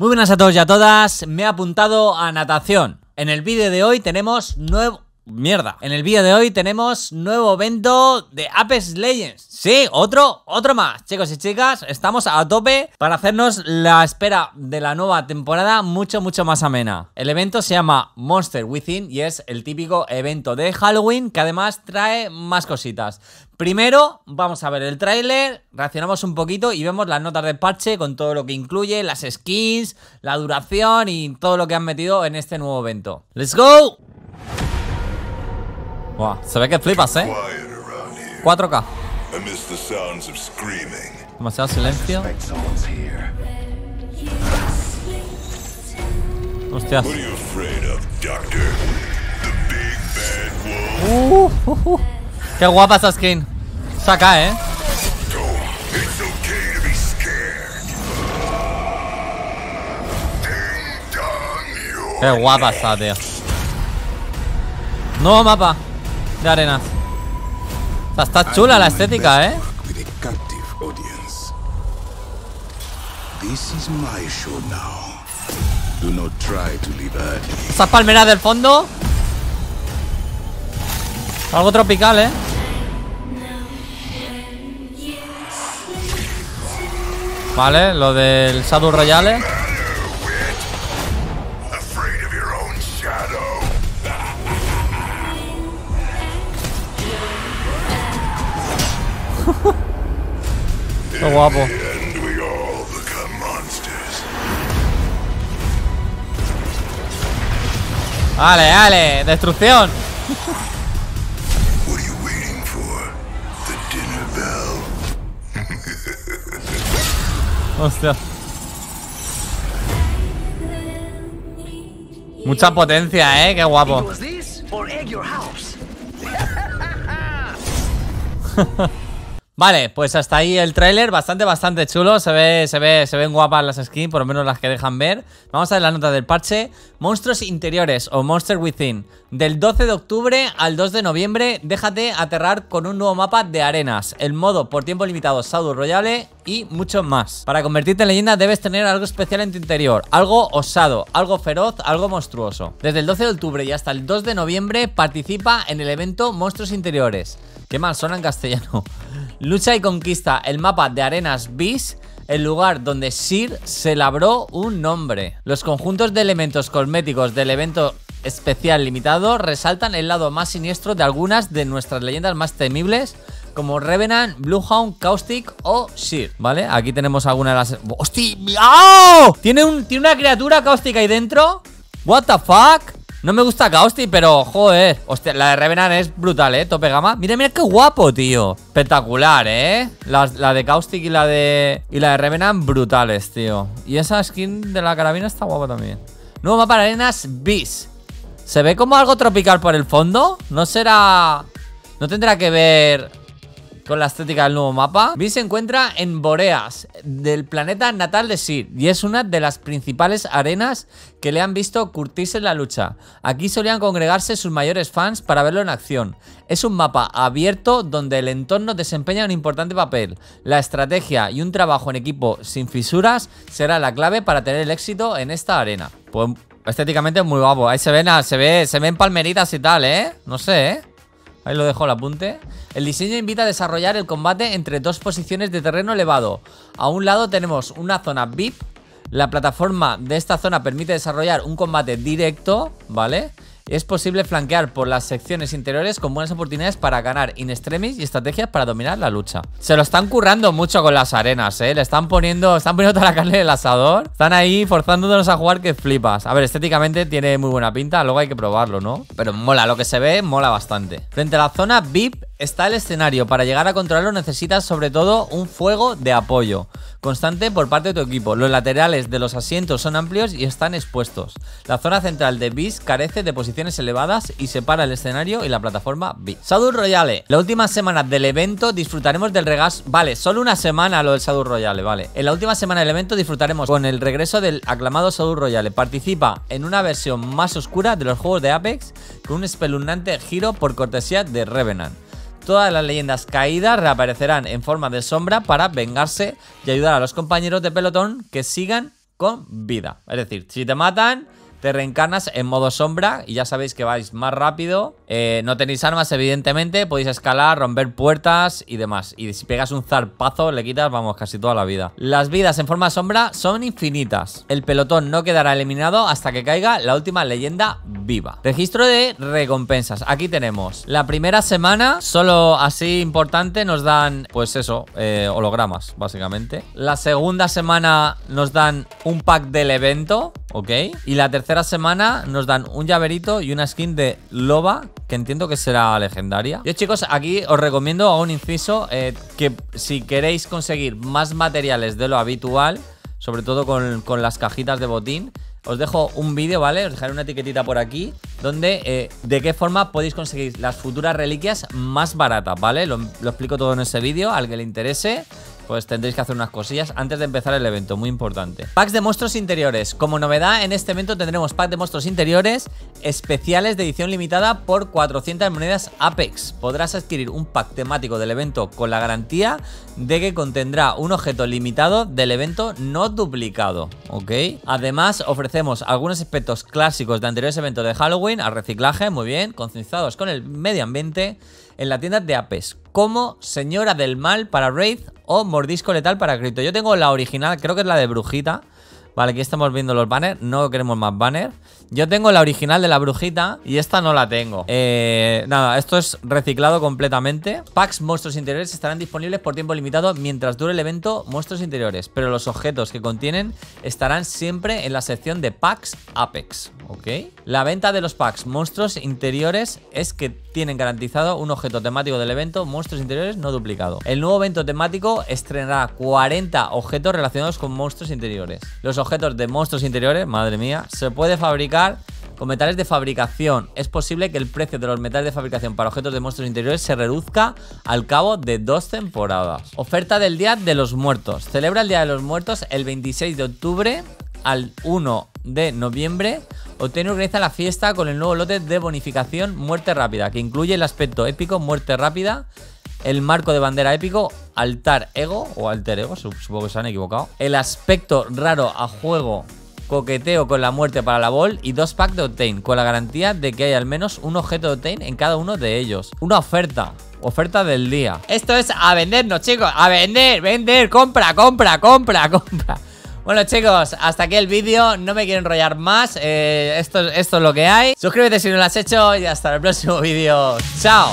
Muy buenas a todos y a todas, me he apuntado a natación. En el vídeo de hoy tenemos nuevo... Mierda, en el vídeo de hoy tenemos nuevo evento de Apex Legends. Sí, otro, otro más. Chicos y chicas, estamos a tope para hacernos la espera de la nueva temporada mucho, mucho más amena. El evento se llama Monster Within y es el típico evento de Halloween que además trae más cositas. Primero, vamos a ver el tráiler, reaccionamos un poquito y vemos las notas de parche con todo lo que incluye, las skins, la duración y todo lo que han metido en este nuevo evento. ¡Let's go! Se ve que flipas, ¿eh? 4K. Demasiado silencio. Hostias. Uh, uh, uh. Qué guapa esa skin. Saca, ¿eh? Qué guapa está, tío. Nuevo mapa de arenas. está chula la estética, ¿eh? Esas palmeras del fondo. Algo tropical, ¿eh? Vale, lo del Shadow Royale. Qué guapo. Vale, vale, destrucción. Hostia. Mucha potencia, eh, qué guapo. Vale, pues hasta ahí el tráiler, bastante, bastante chulo, se ve, se ve, se ven guapas las skins, por lo menos las que dejan ver. Vamos a ver la nota del parche. Monstruos interiores o Monster Within. Del 12 de octubre al 2 de noviembre, déjate aterrar con un nuevo mapa de arenas, el modo por tiempo limitado Shadow Royale y mucho más. Para convertirte en leyenda debes tener algo especial en tu interior, algo osado, algo feroz, algo monstruoso. Desde el 12 de octubre y hasta el 2 de noviembre participa en el evento Monstruos Interiores. Qué mal suena en castellano. Lucha y conquista el mapa de Arenas Bis, el lugar donde Sir se labró un nombre. Los conjuntos de elementos cosméticos del evento especial limitado resaltan el lado más siniestro de algunas de nuestras leyendas más temibles como Revenant, Bluehound, Caustic o Sir, ¿vale? Aquí tenemos algunas de las... ¡Hostia! ¿Tiene, un, ¿Tiene una criatura cáustica ahí dentro? ¿What the fuck? No me gusta Caustic, pero joder. Hostia, la de Revenant es brutal, ¿eh? Tope gama. Mira, mira qué guapo, tío. Espectacular, ¿eh? La, de Caustic y la de, y la de Revenant brutales, tío. Y esa skin de la carabina está guapa también. Nuevo mapa de arenas Bis. ¿Se ve como algo tropical por el fondo? ¿No será...? ¿No tendrá que ver con la estética del nuevo mapa. Vi se encuentra en Boreas, del planeta natal de Sir, y es una de las principales arenas que le han visto curtirse en la lucha. Aquí solían congregarse sus mayores fans para verlo en acción. Es un mapa abierto donde el entorno desempeña un importante papel. La estrategia y un trabajo en equipo sin fisuras será la clave para tener el éxito en esta arena. Pues estéticamente muy guapo. Ahí se ven, se se ven palmeritas y tal, ¿eh? No sé, ¿eh? Ahí lo dejo el apunte. El diseño invita a desarrollar el combate entre dos posiciones de terreno elevado. A un lado tenemos una zona VIP. La plataforma de esta zona permite desarrollar un combate directo, ¿vale? Es posible flanquear por las secciones interiores con buenas oportunidades para ganar in extremis y estrategias para dominar la lucha. Se lo están currando mucho con las arenas, ¿eh? Le están poniendo, están poniendo toda la carne del asador. Están ahí forzándonos a jugar que flipas. A ver, estéticamente tiene muy buena pinta, luego hay que probarlo, ¿no? Pero mola, lo que se ve mola bastante. Frente a la zona VIP está el escenario. Para llegar a controlarlo necesitas sobre todo un fuego de apoyo constante por parte de tu equipo. Los laterales de los asientos son amplios y están expuestos. La zona central de BIS carece de posiciones elevadas y separa el escenario y la plataforma BIS. Shadow Royale. La última semana del evento disfrutaremos del regas... Vale, solo una semana lo del Shadow Royale, vale. En la última semana del evento disfrutaremos con el regreso del aclamado Shadow Royale. Participa en una versión más oscura de los juegos de Apex con un espeluznante giro por cortesía de Revenant. Todas las leyendas caídas reaparecerán en forma de sombra para vengarse y ayudar a los compañeros de pelotón que sigan con vida. Es decir, si te matan, te reencarnas en modo sombra y ya sabéis que vais más rápido. Eh, no tenéis armas, evidentemente. Podéis escalar, romper puertas y demás. Y si pegas un zarpazo, le quitas, vamos, casi toda la vida. Las vidas en forma sombra son infinitas. El pelotón no quedará eliminado hasta que caiga la última leyenda viva. Registro de recompensas. Aquí tenemos la primera semana, solo así importante, nos dan, pues eso, eh, hologramas, básicamente. La segunda semana nos dan un pack del evento, ¿ok? Y la tercera semana nos dan un llaverito y una skin de Loba, que entiendo que será legendaria. Yo chicos, aquí os recomiendo a un inciso eh, que si queréis conseguir más materiales de lo habitual, sobre todo con, las cajitas de botín, os dejo un vídeo, ¿vale? Os dejaré una etiquetita por aquí Donde, eh, de qué forma podéis conseguir las futuras reliquias más baratas, ¿vale? Lo, lo explico todo en ese vídeo, al que le interese pues tendréis que hacer unas cosillas antes de empezar el evento, muy importante. Packs de monstruos interiores. Como novedad, en este evento tendremos packs de monstruos interiores especiales de edición limitada por 400 monedas Apex. Podrás adquirir un pack temático del evento con la garantía de que contendrá un objeto limitado del evento no duplicado. Además, ofrecemos algunos aspectos clásicos de anteriores eventos de Halloween al reciclaje, muy bien, concienciados con el medio ambiente en la tienda de Apex, como Señora del Mal para Raid o Mordisco Letal para Crypto. Yo tengo la original, creo que es la de Brujita. Vale, aquí estamos viendo los banners, no queremos más banners. Yo tengo la original de la brujita y esta no la tengo. Eh, nada, esto es reciclado completamente. Packs monstruos interiores estarán disponibles por tiempo limitado mientras dure el evento monstruos interiores. Pero los objetos que contienen estarán siempre en la sección de packs Apex. ¿Ok? La venta de los packs monstruos interiores es que tienen garantizado un objeto temático del evento monstruos interiores no duplicado. El nuevo evento temático estrenará 40 objetos relacionados con monstruos interiores. Los objetos de monstruos interiores, madre mía, se puede fabricar con metales de fabricación. Es posible que el precio de los metales de fabricación para objetos de monstruos interiores se reduzca al cabo de dos temporadas. Oferta del Día de los Muertos. Celebra el Día de los Muertos el 26 de octubre al 1 de noviembre. Obtiene organiza la fiesta con el nuevo lote de bonificación Muerte Rápida, que incluye el aspecto épico Muerte Rápida, el marco de bandera épico Altar Ego o Alter Ego, supongo que se han equivocado, el aspecto raro a juego coqueteo con la muerte para la Ball y dos packs de Obtain, con la garantía de que hay al menos un objeto de Obtain en cada uno de ellos. Una oferta. Oferta del día. Esto es a vendernos, chicos. A vender, vender, compra, compra, compra, compra. Bueno chicos, hasta aquí el vídeo, no me quiero enrollar más, eh, esto, esto es lo que hay Suscríbete si no lo has hecho y hasta el próximo vídeo, chao